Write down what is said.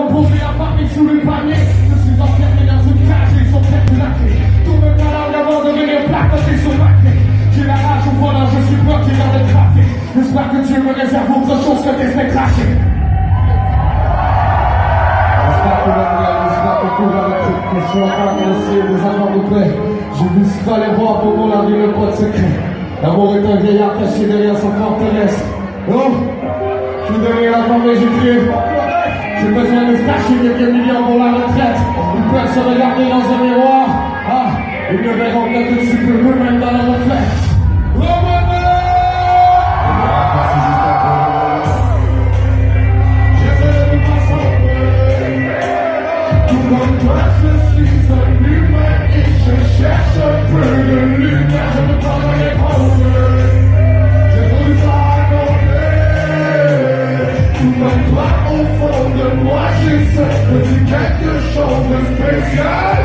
Je suis enfermé dans une cage, ils sont calme avant de venir placoter sur ma clé. J'ai la rage au volant, je suis bloqué dans le trafic. J'espère que Dieu me réserve autre chose que des cette question à essayer des de paix. J'ai vu ce fallait voir pour mon la le pote secret. L'amour est un vieillard caché derrière sa forteresse. Oh, je suis la et j'écris. J'ai besoin de stacher quelques millions pour la retraite. Ils peuvent se regarder dans un miroir. Ah, ils ne verront tout de suite especial.